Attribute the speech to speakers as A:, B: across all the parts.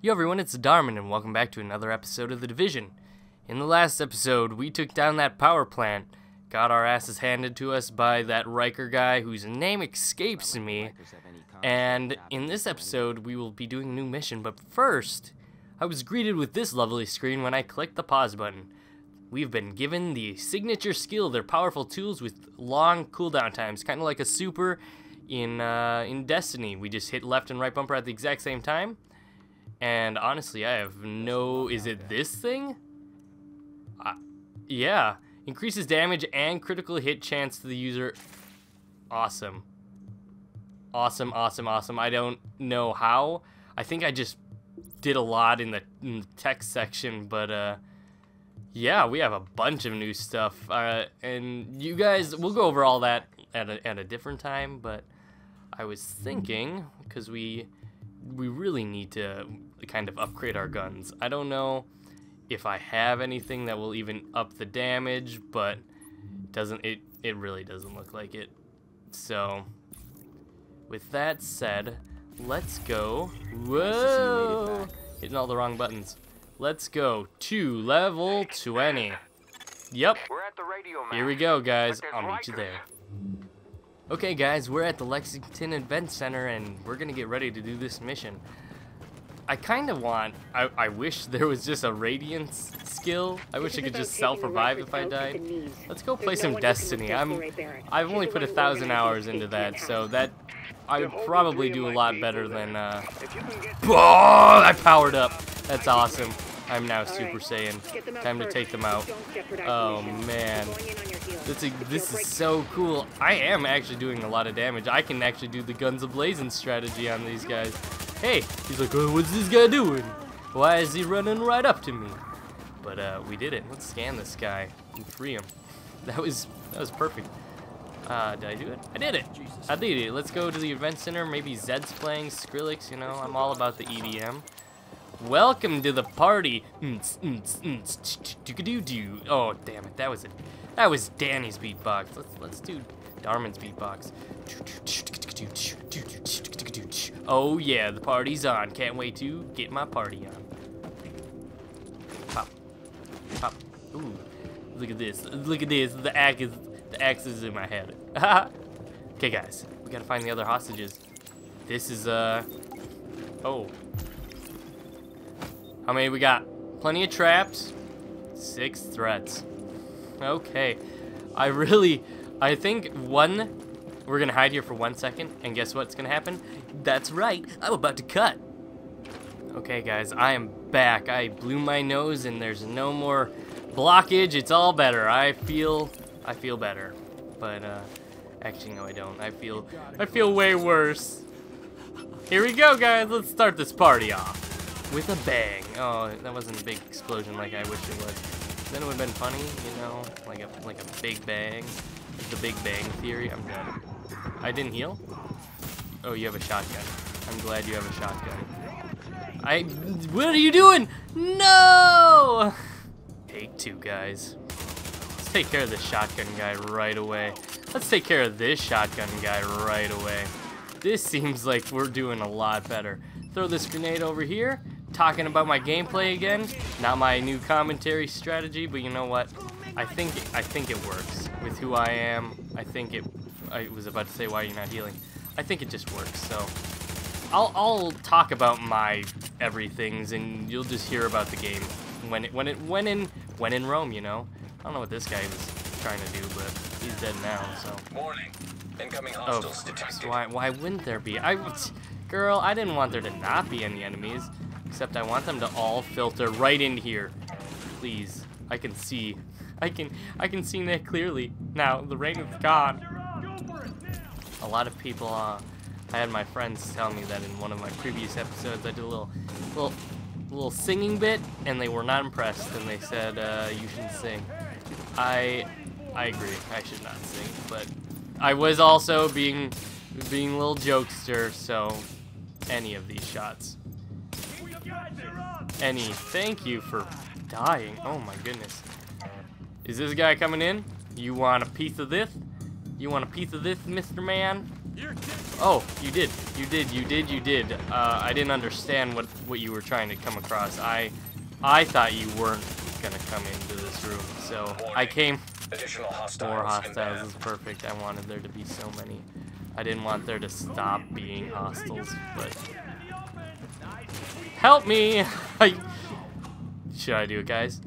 A: Yo everyone, it's Darmin and welcome back to another episode of The Division. In the last episode, we took down that power plant, got our asses handed to us by that Riker guy whose name escapes me, and in this episode, we will be doing a new mission, but first, I was greeted with this lovely screen when I clicked the pause button. We've been given the signature skill, they're powerful tools with long cooldown times, kind of like a super in, uh, in Destiny. We just hit left and right bumper at the exact same time. And honestly, I have no... Is it this thing? Uh, yeah. Increases damage and critical hit chance to the user. Awesome. Awesome, awesome, awesome. I don't know how. I think I just did a lot in the, in the text section, but uh, yeah, we have a bunch of new stuff. Uh, and you guys, we'll go over all that at a, at a different time, but I was thinking, because we we really need to kind of upgrade our guns. I don't know if I have anything that will even up the damage, but doesn't it it really doesn't look like it. So with that said, let's go. Whoa! Hitting all the wrong buttons. Let's go to level 20. Yep. Here we go, guys. I'll meet you there. Okay guys, we're at the Lexington Event Center and we're gonna get ready to do this mission. I kind of want, I, I wish there was just a Radiance skill. I wish I could just self-revive if I died. Let's go play some Destiny. I'm, I've only put a thousand hours into that, so that, I would probably do a lot better than, uh, oh, I powered up. That's awesome. I'm now Super Saiyan. Time to take them out. Oh man. This is, this is so cool. I am actually doing a lot of damage. I can actually do the Guns Ablazing strategy on these guys. Hey, he's like, oh, what's this guy doing? Why is he running right up to me? But uh, we did it. Let's scan this guy and free him. That was that was perfect. Uh, did I do it? I did it. I did it. Let's go to the event center. Maybe Zedd's playing Skrillex. You know, I'm all about the EDM. Welcome to the party. Oh damn it, that was it. That was Danny's beatbox. Let's let's do Darmin's beatbox. Oh yeah, the party's on. Can't wait to get my party on. Pop, pop. Ooh, look at this. Look at this. The axe is the axe is in my head. okay, guys, we gotta find the other hostages. This is uh. Oh, how many we got? Plenty of traps. Six threats. Okay. I really, I think one, we're gonna hide here for one second, and guess what's gonna happen? That's right, I'm about to cut. Okay guys, I am back. I blew my nose and there's no more blockage. It's all better. I feel, I feel better. But, uh, actually no I don't. I feel, I feel way worse. Here we go guys, let's start this party off with a bang. Oh, that wasn't a big explosion like I wish it was. Then it would have been funny, you know, like a like a big bang. The Big Bang Theory. I'm dead. I didn't heal. Oh, you have a shotgun. I'm glad you have a shotgun. I. What are you doing? No! Take two, guys. Let's take care of this shotgun guy right away. Let's take care of this shotgun guy right away. This seems like we're doing a lot better. Throw this grenade over here talking about my gameplay again. Not my new commentary strategy, but you know what? I think I think it works with who I am. I think it. I was about to say why you're not healing. I think it just works. So I'll I'll talk about my everything's, and you'll just hear about the game when it when it when in when in Rome. You know. I don't know what this guy was trying to do, but he's dead now. So.
B: Warning. Incoming oh, hostiles oh, detected.
A: Why why wouldn't there be? I. Girl, I didn't want there to not be any enemies. Except I want them to all filter right in here. Please. I can see. I can I can see that clearly. Now, the rain is gone. A lot of people, uh, I had my friends tell me that in one of my previous episodes I did a little, little, little singing bit, and they were not impressed, and they said, uh, you shouldn't sing. I, I agree, I should not sing, but I was also being, being a little jokester, so any of these shots any. Thank you for dying. Oh my goodness. Is this guy coming in? You want a piece of this? You want a piece of this, Mr. Man? Oh, you did. You did. You did. You did. Uh, I didn't understand what what you were trying to come across. I I thought you weren't gonna come into this room, so I came.
B: Additional hostiles.
A: More hostiles is perfect. I wanted there to be so many. I didn't want there to stop being hostiles, but help me! Should I do it, guys?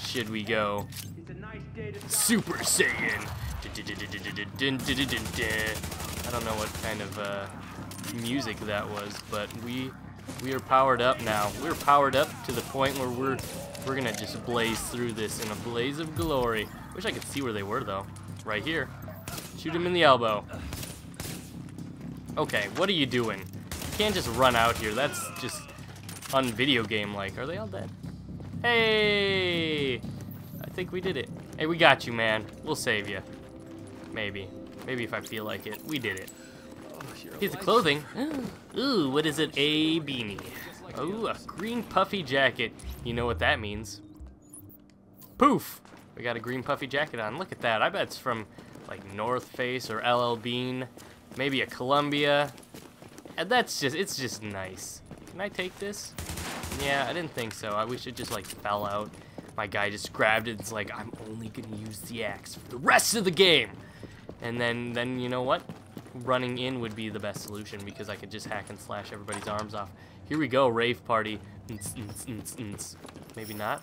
A: Should we go Super Saiyan? I don't know what kind of uh, music that was, but we we are powered up now. We're powered up to the point where we're we're gonna just blaze through this in a blaze of glory. Wish I could see where they were though. Right here. Shoot him in the elbow. Okay, what are you doing? You can't just run out here. That's just un-video game like. Are they all dead? Hey! I think we did it. Hey, we got you, man. We'll save you. Maybe. Maybe if I feel like it. We did it. Here's the clothing. Ooh, what is it? A beanie. Ooh, a green puffy jacket. You know what that means. Poof! We got a green puffy jacket on. Look at that. I bet it's from like North Face or LL Bean. Maybe a Columbia. And that's just, it's just nice. Can I take this? Yeah, I didn't think so. I wish it just like fell out. My guy just grabbed it. It's like, I'm only gonna use the axe for the rest of the game. And then, then you know what? Running in would be the best solution because I could just hack and slash everybody's arms off. Here we go, rave party. Maybe not.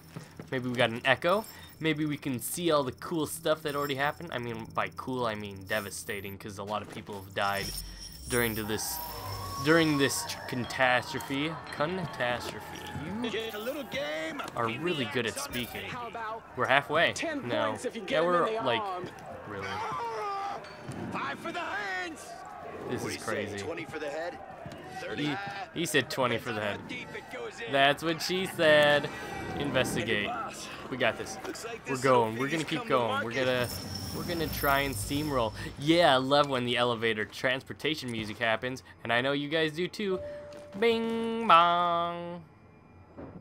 A: Maybe we got an echo. Maybe we can see all the cool stuff that already happened. I mean, by cool, I mean devastating because a lot of people have died during to this during this catastrophe. Catastrophe. You
C: a little game.
A: are really good at speaking. We're halfway.
C: Ten
A: No.
C: if you
A: Yeah, we're like
C: arm.
A: really.
C: Five for the hands.
A: This is crazy.
C: 20 for the head.
A: He, he said 20 for the head.
C: Deep it goes in.
A: That's what she said. Investigate. We got this.
C: Like
A: We're going. We're gonna keep going. We're gonna we're gonna try and steamroll. Yeah, I love when the elevator transportation music happens, and I know you guys do too. Bing bong.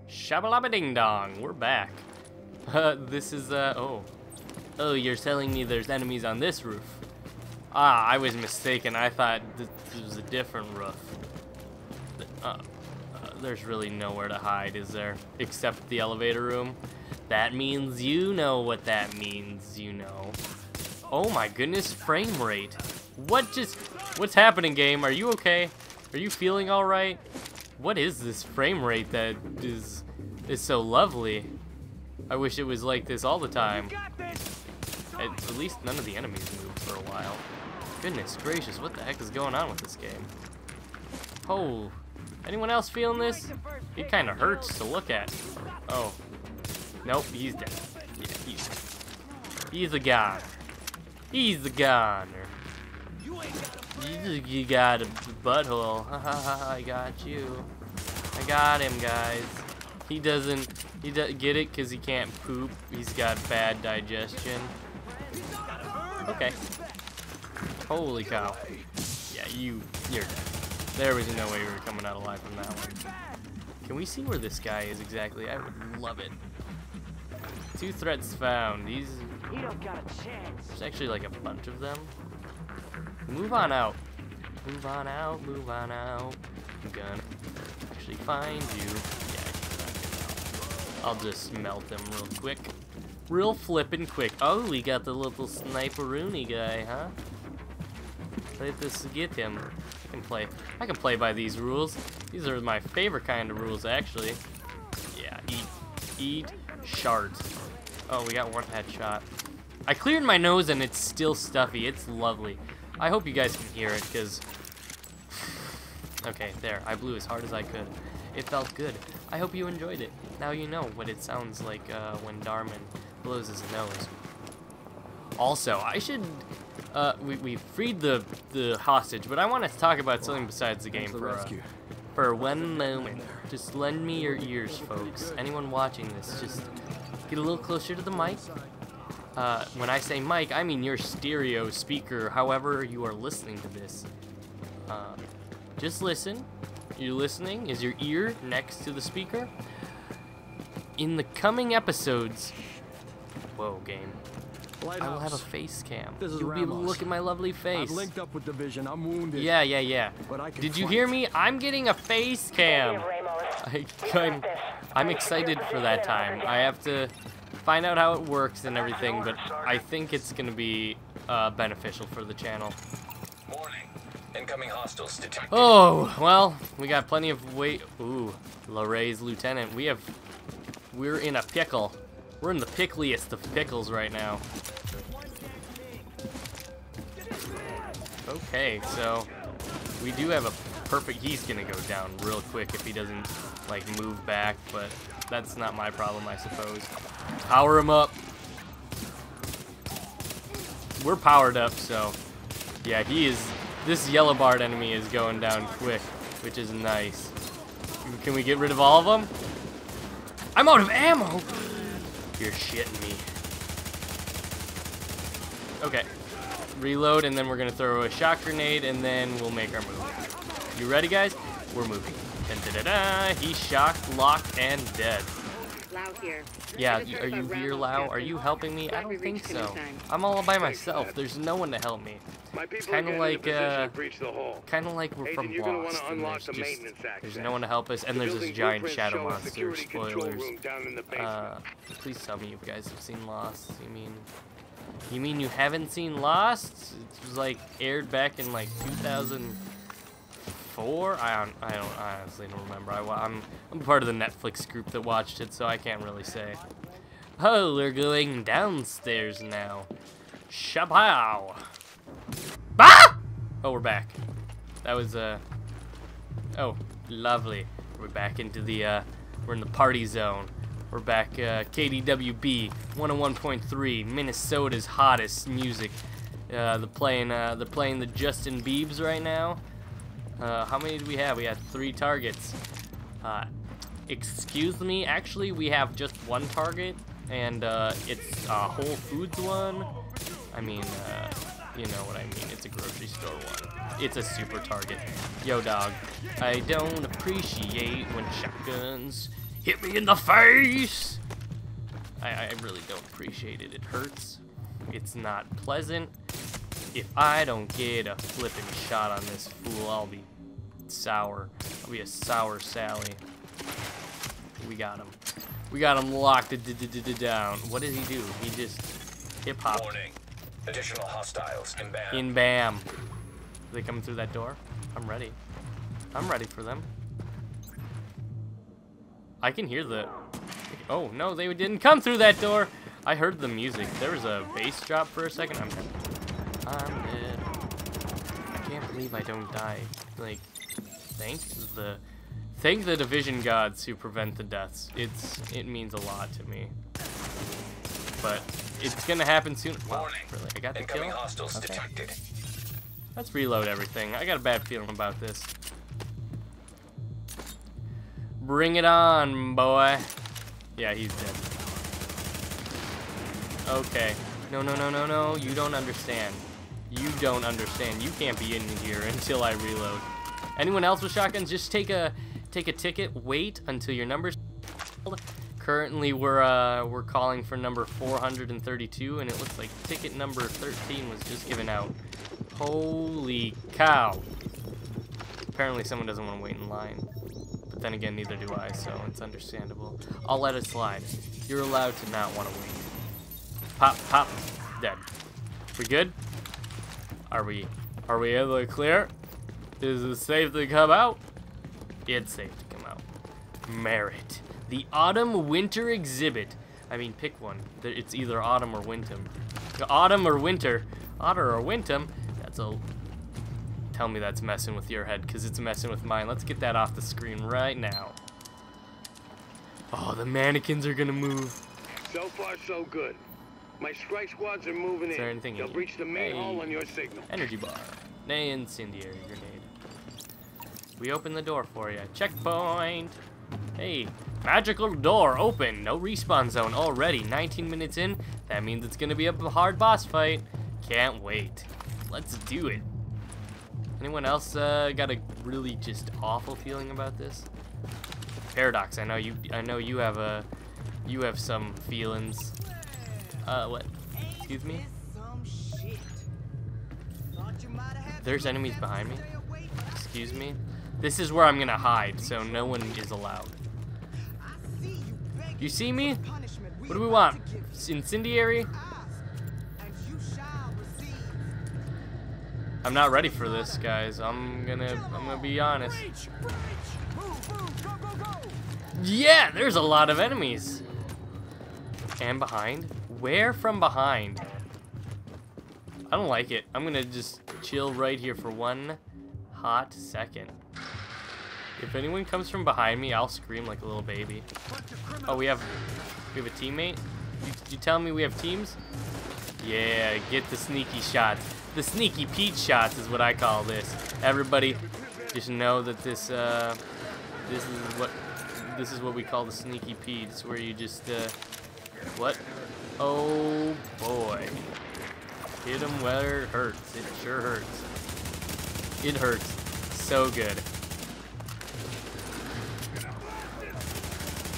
A: Shabalaba ding dong. We're back. Uh, this is uh oh. Oh, you're telling me there's enemies on this roof. Ah, I was mistaken. I thought th this was a different roof. Uh, uh, there's really nowhere to hide, is there? Except the elevator room. That means you know what that means, you know. Oh my goodness, frame rate. What just, what's happening, game? Are you okay? Are you feeling all right? What is this frame rate that is, is so lovely? I wish it was like this all the time. At, at least none of the enemies moved for a while. Goodness gracious, what the heck is going on with this game? Oh, anyone else feeling this? It kind of hurts to look at. Oh, nope, he's dead. Yeah, he's he's a goner. He's a goner. You, you got a butthole. I got you. I got him, guys. He doesn't. He doesn't get it because he can't poop. He's got bad digestion. Okay. Holy cow. Yeah, you. You're dead. There was no way we were coming out alive from that one. Can we see where this guy is exactly? I would love it. Two threats found. These. There's actually like a bunch of them. Move on out. Move on out. Move on out. I'm gonna actually find you. Yeah, I can find you now. I'll just melt them real quick. Real flippin' quick. Oh, we got the little sniperoony guy, huh? Let's get him. I can play. I can play by these rules. These are my favorite kind of rules, actually. Yeah, eat, eat, shart. Oh, we got one headshot. I cleared my nose and it's still stuffy. It's lovely. I hope you guys can hear it, because... Okay, there. I blew as hard as I could. It felt good. I hope you enjoyed it. Now you know what it sounds like uh, when Darmin blows his nose. Also, I should... Uh, we, we freed the, the hostage, but I want to talk about something besides the game for, uh, for one moment. Just lend me your ears, folks. Anyone watching this, just get a little closer to the mic. Uh, when I say mic, I mean your stereo speaker, however you are listening to this. Uh, just listen. You're listening. Is your ear next to the speaker? In the coming episodes, whoa, game. I will have a face cam.
D: This is
A: You'll be able to look at my lovely face.
D: I've linked up with Division. I'm wounded.
A: Yeah, yeah, yeah.
D: But I can
A: Did you
D: fight.
A: hear me? I'm getting a face cam. I, I'm, I'm excited for that time. I have to find out how it works and everything, but I think it's gonna be uh, beneficial for the channel.
B: Warning. Incoming hostiles detected.
A: Oh, well, we got plenty of weight. Ooh, Lorraine's lieutenant. We have, we're in a pickle. We're in the pickliest of pickles right now. Okay, so we do have a perfect, he's gonna go down real quick if he doesn't, like, move back, but that's not my problem, I suppose. Power him up. We're powered up, so yeah, he is. This yellow barred enemy is going down quick, which is nice. Can we get rid of all of them? I'm out of ammo. You're shitting me. Okay. Reload, and then we're gonna throw a shock grenade, and then we'll make our move. You ready, guys? We're moving. Dun, da, da, da. He's shocked, locked, and dead.
E: Lau here.
A: Yeah, you- are you here,
E: Ramos
A: Lau? Are you helping me? I don't think
E: reached him in
A: so. I'm all by myself. There's no one to help me.
F: My
A: Kinda like,
F: in a position
A: uh,
F: to breach the hole.
A: Kind of like we're from
F: you're
A: Lost, and there's
F: the
A: just there's no one to help us, and
F: The
A: there's this giant shadow monster. Spoilers.
F: room down in the basement.
A: Uh, please tell me you guys have seen Lost. You mean, you mean you haven't seen Lost? It was like aired back in like 2004. I don't, I don't, I honestly don't remember. I, I'm, I'm part of the Netflix group that watched it, so I can't really say. Oh, we're going downstairs now. Shapow. Ah! Oh, we're back. That was uh. Oh, lovely. We're back into the uh. We're in the party zone. We're back. Uh, KDWB 101.3, Minnesota's hottest music. Uh, they're playing. Uh, they're playing the Justin Biebs right now. Uh, how many do we have? We have three targets. Uh, excuse me. Actually, we have just one target, and uh, it's a Whole Foods one. I mean, uh, you know what I mean. It's a grocery store one. It's a super target. Yo, dog. I don't appreciate when shotguns hit me in the face. I, I really don't appreciate it. It hurts. It's not pleasant. If I don't get a flipping shot on this fool, I'll be sour. I'll be a sour Sally. We got him. We got him locked d- d- d- d- down. What did he do? He just hip hop
B: Warning. Additional hostiles
A: in bam. Are they coming through that door? I'm ready. I'm ready for them. I can hear the. Oh no, they didn't come through that door. I heard the music. There was a bass drop for a second. I'm dead. I'm dead. I can't believe I don't die. Like, thank the, thank the division gods who prevent the deaths. It's it means a lot to me. But it's gonna happen soon. Wow,
B: Warning.
A: really? I got the kill. Okay.
B: detected.
A: Let's reload everything. I got a bad feeling about this. Bring it on, boy. Yeah, he's dead. Okay. No, no, no, no, no. You don't understand. You don't understand. You can't be in here until I reload. Anyone else with shotguns? Just take a take a ticket. Wait until your number's. Currently, we're uh, we're calling for number 432, and it looks like ticket number 13 was just given out. Holy cow! Apparently, someone doesn't want to wait in line. Then again, neither do I, so it's understandable. I'll let it slide. You're allowed to not want to wait. Pop, pop, dead. We good? Are we? Are we able to clear? Is it safe to come out? It's safe to come out. Merit. The Autumn Winter Exhibit. I mean, pick one. It's either autumn or winter. Autumn or winter. Otter or wintum. That's a. Tell me that's messing with your head, because it's messing with mine. Let's get that off the screen right now. Oh, the mannequins are gonna move.
F: So far, so good. My strike squads are moving
A: Is there
F: in.
A: anything in
F: They'll
A: here?
F: breach the main hall on your signal.
A: Energy bar. Nay, incendiary grenade. We open the door for you. Checkpoint. Hey, magical door open. No respawn zone already. 19 minutes in. That means it's gonna be a hard boss fight. Can't wait. Let's do it. Anyone else uh, got a really just awful feeling about this? Paradox. I know you. I know you have a. You have some feelings. Uh, what? Excuse me. There's enemies behind me. Excuse me. This is where I'm gonna hide, so no one is allowed.
E: you
A: see me? What do we want? Incendiary? I'm not ready for this, guys. I'm gonna I'm gonna be honest. Yeah, there's a lot of enemies. And behind? Where from behind? I don't like it. I'm gonna just chill right here for one hot second. If anyone comes from behind me, I'll scream like a little baby. Oh, we have we have a teammate? You, you me we have teams? Yeah, get the sneaky shots. The sneaky Pete shots is what I call this. Everybody, just know that this uh, this is what this is what we call the sneaky Pete. Where you just uh, what? Oh boy, hit him where it hurts. It sure hurts. It hurts so good.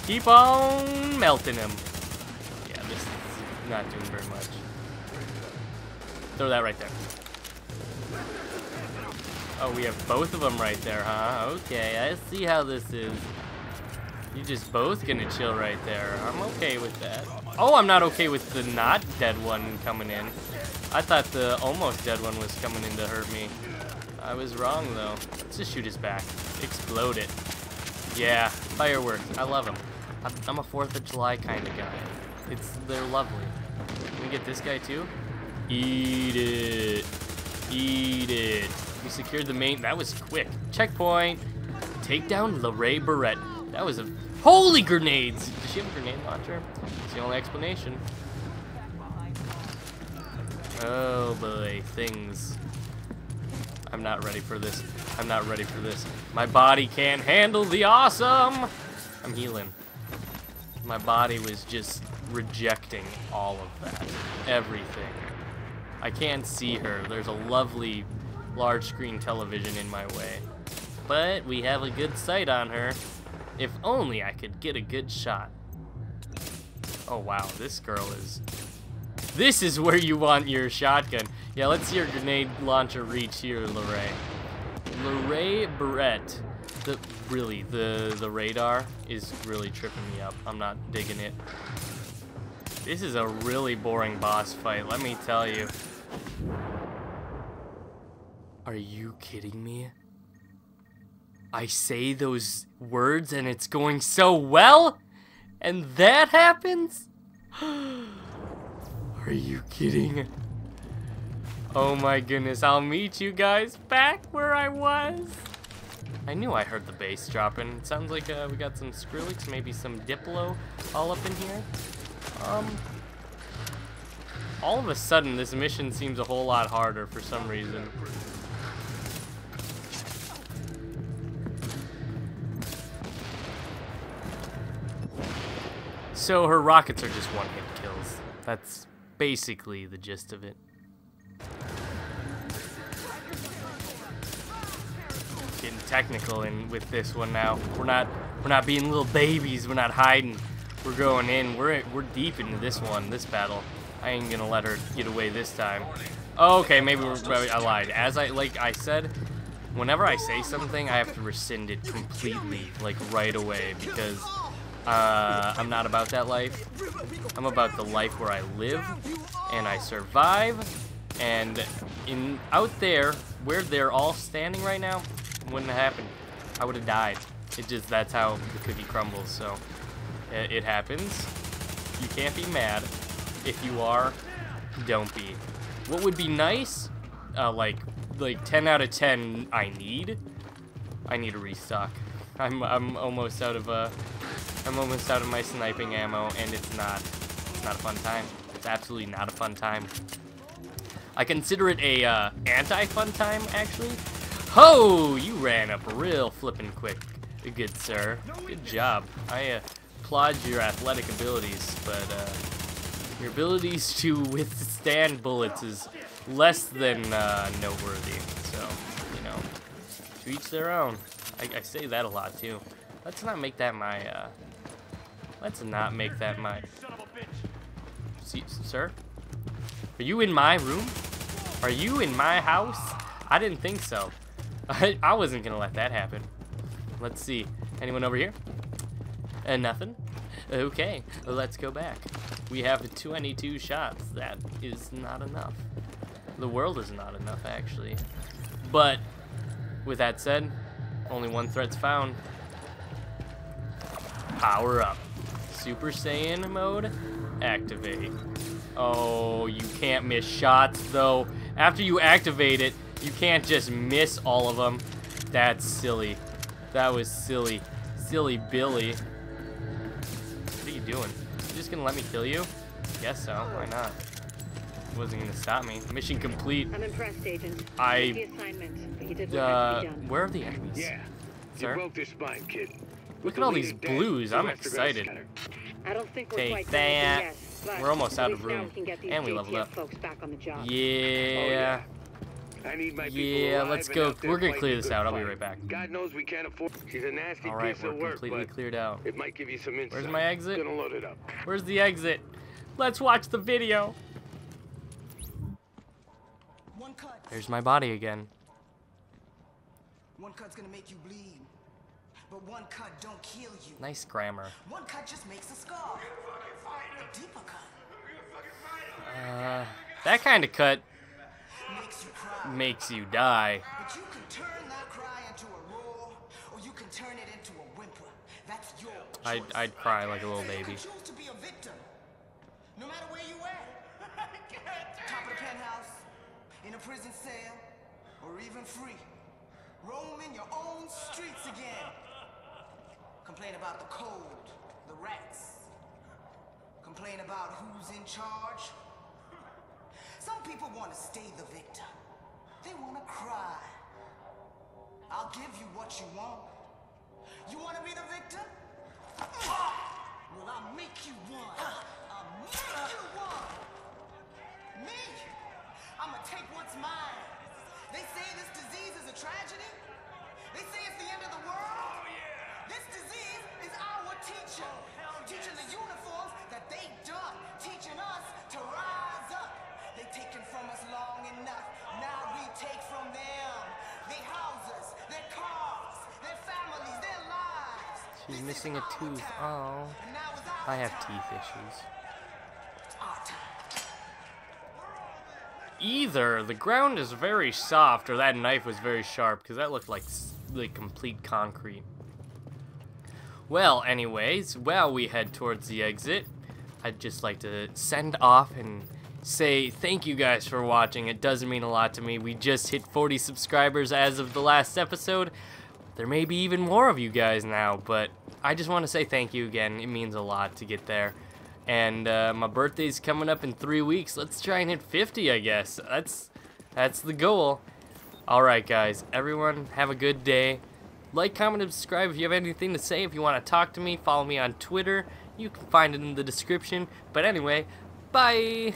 A: Keep on melting him. Yeah, this is not doing very much. Throw that right there. Oh, we have both of them right there, huh? Okay, I see how this is. You just both gonna chill right there. I'm okay with that. Oh, I'm not okay with the not dead one coming in. I thought the almost dead one was coming in to hurt me. I was wrong though. Let's just shoot his back. Explode it. Yeah, fireworks. I love them. I'm, a 4th of July kind of guy. It's they're lovely. Can we get this guy too? Eat it. Eat it. We secured the main. That was quick. Checkpoint. Take down Lorraine Barrett. That was a holy grenades. Does she have a grenade launcher? It's the only explanation. Oh boy, things. I'm not ready for this. I'm not ready for this. My body can't handle the awesome. I'm healing. My body was just rejecting all of that. Everything. I can't see her. There's a lovely large screen television in my way. But we have a good sight on her. If only I could get a good shot. Oh wow, this girl is... This is where you want your shotgun. Yeah, let's see your grenade launcher reach here, LaRae. LaRae Barrett. The, really, the, the radar is really tripping me up. I'm not digging it. This is a really boring boss fight, let me tell you. Are you kidding me? I say those words and it's going so well? And that happens? Are you kidding? Oh my goodness, I'll meet you guys back where I was. I knew I heard the bass dropping. It sounds like uh, we got some Skrillex, maybe some Diplo all up in here. Um, all of a sudden, this mission seems a whole lot harder for some reason. So her rockets are just one-hit kills. That's basically the gist of it. Getting technical in with this one now. We're not we're not being little babies. We're not hiding. We're going in. We're we're deep into this one, this battle. I ain't gonna let her get away this time. Oh, okay, maybe we're, I lied. As I like I said, whenever I say something, I have to rescind it completely, like right away, because uh, I'm not about that life. I'm about the life where I live and I survive. And in out there, where they're all standing right now, wouldn't have happened. I would have died. It just that's how the cookie crumbles. So it, it happens. You can't be mad. If you are, don't be. What would be nice? Uh, like like 10 out of 10. I need. I need a restock. I'm I'm almost out of uh I'm almost out of my sniping ammo, and it's not. It's not a fun time. It's absolutely not a fun time. I consider it a uh, anti-fun time, actually. Ho! You ran up real flippin' quick, good sir. Good job. I uh, applaud your athletic abilities, but uh, your abilities to withstand bullets is less than uh, noteworthy. So, you know, to each their own. I, I say that a lot too. Let's not make that my. Uh, let's not make that my. See, sir. Are you in my room? Are you in my house? I didn't think so. I, I wasn't gonna let that happen. Let's see. Anyone over here? Uh, nothing? Okay, let's go back. We have 22 shots. That is not enough. The world is not enough, actually. But, with that said, only one threat's found. Power up. Super Saiyan mode, activate. Oh, you can't miss shots, though. After you activate it, you can't just miss all of them. That's silly. That was silly. Silly Billy. What are you doing? You just gonna let me kill you? Guess so. Why not? It wasn't gonna stop me. Mission complete.
G: I'm impressed, Agent.
A: I-
G: the assignment, but you did what had
A: Uh,
G: to be done.
A: where are the enemies?
F: Yeah.
A: Sir?
F: You broke their spine, kid.
A: Look at all these blues. I'm excited.
G: I don't think we're
A: Take
G: quite
A: that.
G: yet, but
A: We're almost out of
G: least
A: room.
G: we can get these
A: And we leveled up.
G: folks back on the job.
A: Yeah.
F: Oh, I need my
A: Yeah, let's go. We're gonna clear this
F: good
A: out. I'll be right back.
F: God knows we can't afford. She's a nasty
A: All right,
F: piece
A: we're
F: of work,
A: completely
F: but
A: cleared out.
F: it might give you some insight.
A: my exit?
F: Gonna load it up.
A: Where's the exit? Let's watch the video.
E: One cut.
A: There's my body again.
E: One cut's gonna make you bleed. But one cut don't kill you.
A: Nice grammar.
E: One cut just makes a scar. A deeper cut
A: Uh, that kind of cut
E: makes you cry.
A: makes you die.
E: But you can turn that cry into a roar, or you can turn it into a whimper. That's your choice.
A: I'd, I'd cry like a little
E: So you
A: baby.
E: can to be a victim, no matter where you at. Top of the penthouse, in a prison cell, or even free. Roaming your own streets again. Complain about the cold, the rats. Complain about who's in charge. Some people want to stay the victim. They want to cry. I'll give you what you want. You want to be the victim? Well, I'll make you one. I'll make you one. Me? I'ma take what's mine. They say this disease is a tragedy. They say it's the end of the world. This disease is our teacher. Oh, Teaching the uniforms that they done. Teaching us to rise up. They taken from us long enough. Now we take from them. Their houses, their cars, their families, their lives.
A: She's
E: This
A: missing a tooth.
E: time.
A: Oh.
E: And now is our
A: I have teeth issues.
E: It's our time.
A: Either the ground is very soft or that knife was very sharp because that looked like like complete concrete. Well, anyways, while we head towards the exit, I'd just like to send off and say thank you guys for watching. It doesn't mean a lot to me. We just hit 40 subscribers as of the last episode. There may be even more of you guys now, but I just want to say thank you again. It means a lot to get there. And uh, my birthday's coming up in three weeks. Let's try and hit 50, I guess. That's that's the goal. All right, guys. Everyone, have a good day. Like, comment, and subscribe if you have anything to say. If you want to talk to me, follow me on Twitter. You can find it in the description. But anyway, bye.